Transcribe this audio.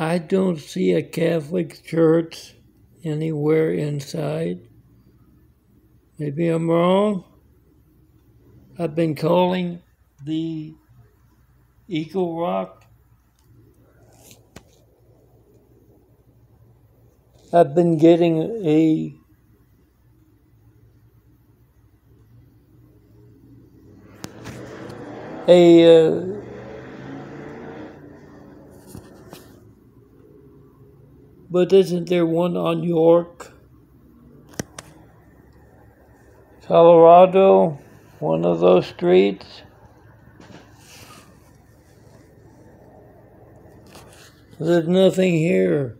I don't see a Catholic church anywhere inside. Maybe I'm wrong. I've been calling the Eagle Rock. I've been getting a a uh, but isn't there one on York? Colorado, one of those streets. There's nothing here.